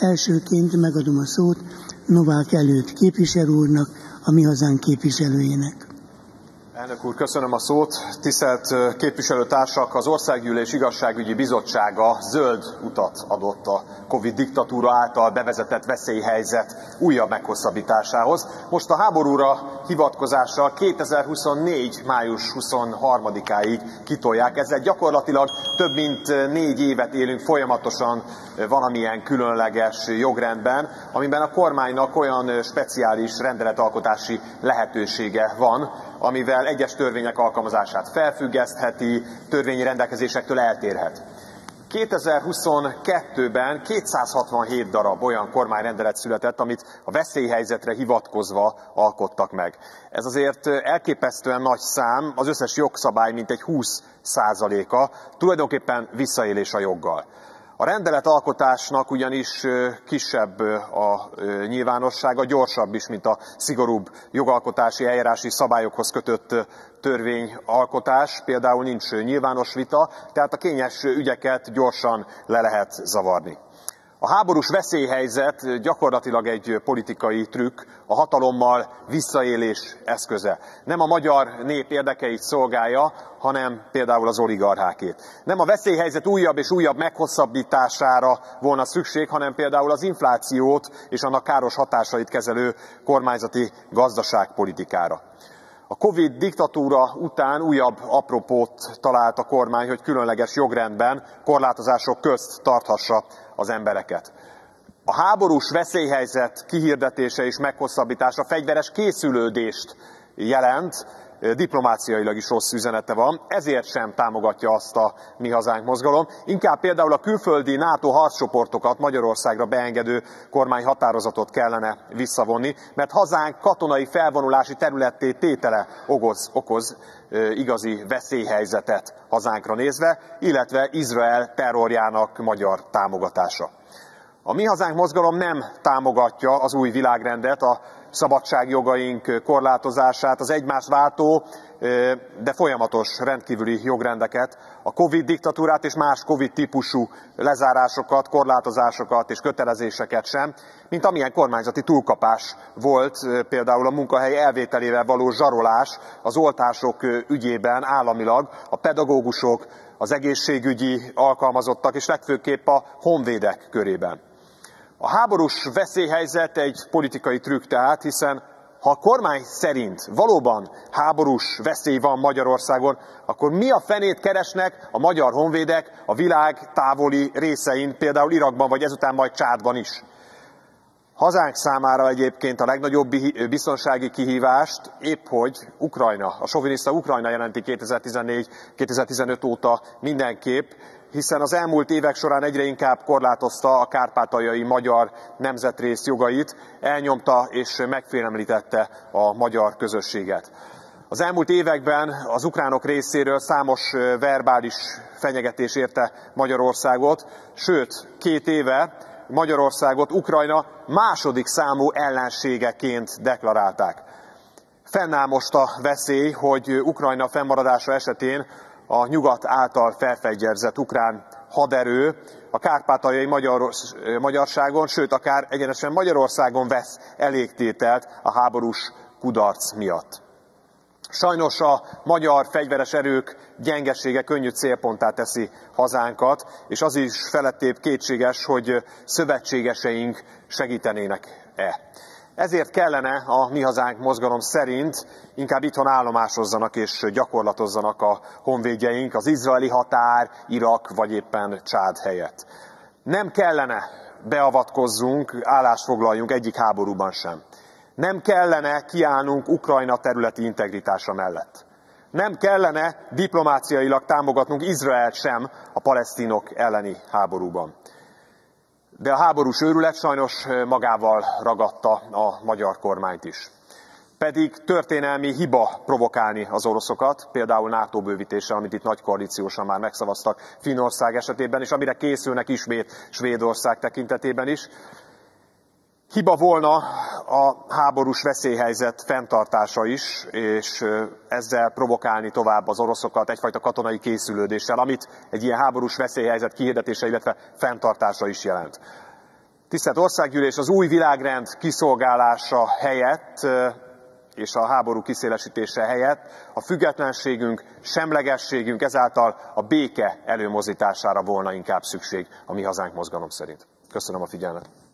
Elsőként megadom a szót Novák előtt képviselő úrnak, a mi hazánk képviselőjének. Elnök úr, köszönöm a szót. Tisztelt képviselőtársak, az Országgyűlés Igazságügyi Bizottsága zöld utat adott a Covid diktatúra által bevezetett veszélyhelyzet újabb meghosszabbításához. Most a háborúra hivatkozással 2024. május 23-áig kitolják. Ezzel gyakorlatilag több mint négy évet élünk folyamatosan valamilyen különleges jogrendben, amiben a kormánynak olyan speciális rendeletalkotási lehetősége van, amivel egyes törvények alkalmazását felfüggesztheti, törvényi rendelkezésektől eltérhet. 2022-ben 267 darab olyan kormányrendelet született, amit a veszélyhelyzetre hivatkozva alkottak meg. Ez azért elképesztően nagy szám, az összes jogszabály mintegy 20 százaléka, tulajdonképpen visszaélés a joggal. A rendeletalkotásnak ugyanis kisebb a nyilvánossága, gyorsabb is, mint a szigorúbb jogalkotási eljárási szabályokhoz kötött törvényalkotás. Például nincs nyilvános vita, tehát a kényes ügyeket gyorsan le lehet zavarni. A háborús veszélyhelyzet gyakorlatilag egy politikai trükk, a hatalommal visszaélés eszköze. Nem a magyar nép érdekeit szolgálja, hanem például az oligarchákét. Nem a veszélyhelyzet újabb és újabb meghosszabbítására volna szükség, hanem például az inflációt és annak káros hatásait kezelő kormányzati gazdaságpolitikára. A Covid diktatúra után újabb apropót talált a kormány, hogy különleges jogrendben korlátozások közt tarthassa az embereket. A háborús veszélyhelyzet kihirdetése és meghosszabbítása fegyveres készülődést jelent, diplomáciailag is rossz üzenete van, ezért sem támogatja azt a mi hazánk mozgalom. Inkább például a külföldi NATO harccsoportokat Magyarországra beengedő kormány határozatot kellene visszavonni, mert hazánk katonai felvonulási területté tétele okoz, okoz igazi veszélyhelyzetet hazánkra nézve, illetve Izrael terrorjának magyar támogatása. A mi hazánk mozgalom nem támogatja az új világrendet, a szabadságjogaink korlátozását, az egymást váltó, de folyamatos rendkívüli jogrendeket, a Covid diktatúrát és más Covid típusú lezárásokat, korlátozásokat és kötelezéseket sem, mint amilyen kormányzati túlkapás volt például a munkahely elvételével való zsarolás az oltások ügyében államilag, a pedagógusok, az egészségügyi alkalmazottak és legfőképp a honvédek körében. A háborús veszélyhelyzet egy politikai trükk tehát, hiszen ha a kormány szerint valóban háborús veszély van Magyarországon, akkor mi a fenét keresnek a magyar honvédek a világ távoli részein, például Irakban, vagy ezután majd Csádban is? Hazánk számára egyébként a legnagyobb biztonsági kihívást épp hogy Ukrajna, a soviniszta Ukrajna jelenti 2014-2015 óta mindenképp, hiszen az elmúlt évek során egyre inkább korlátozta a kárpátaljai magyar nemzetrész jogait, elnyomta és megfélemlítette a magyar közösséget. Az elmúlt években az ukránok részéről számos verbális fenyegetés érte Magyarországot, sőt, két éve Magyarországot Ukrajna második számú ellenségeként deklarálták. Fennáll most a veszély, hogy Ukrajna fennmaradása esetén a nyugat által felfegyverzett ukrán haderő a kárpátaljai magyar, magyarságon, sőt akár egyenesen Magyarországon vesz elégtételt a háborús kudarc miatt. Sajnos a magyar fegyveres erők gyengesége könnyű célponttá teszi hazánkat, és az is felettébb kétséges, hogy szövetségeseink segítenének-e. Ezért kellene a Mi Hazánk mozgalom szerint inkább itthon állomásozzanak és gyakorlatozzanak a honvédjeink az izraeli határ, Irak vagy éppen Csád helyett. Nem kellene beavatkozzunk, állást foglaljunk egyik háborúban sem. Nem kellene kiállnunk Ukrajna területi integritása mellett. Nem kellene diplomáciailag támogatnunk Izraelt sem a palesztinok elleni háborúban. De a háborús őrület sajnos magával ragadta a magyar kormányt is. Pedig történelmi hiba provokálni az oroszokat, például NATO bővítése, amit itt nagy koalíciósan már megszavaztak Finnország esetében, és amire készülnek ismét Svédország tekintetében is. Hiba volna a háborús veszélyhelyzet fenntartása is, és ezzel provokálni tovább az oroszokat egyfajta katonai készülődéssel, amit egy ilyen háborús veszélyhelyzet kihirdetése, illetve fenntartása is jelent. Tisztelt Országgyűlés, az új világrend kiszolgálása helyett és a háború kiszélesítése helyett a függetlenségünk, semlegességünk, ezáltal a béke előmozítására volna inkább szükség a mi hazánk mozgalom szerint. Köszönöm a figyelmet.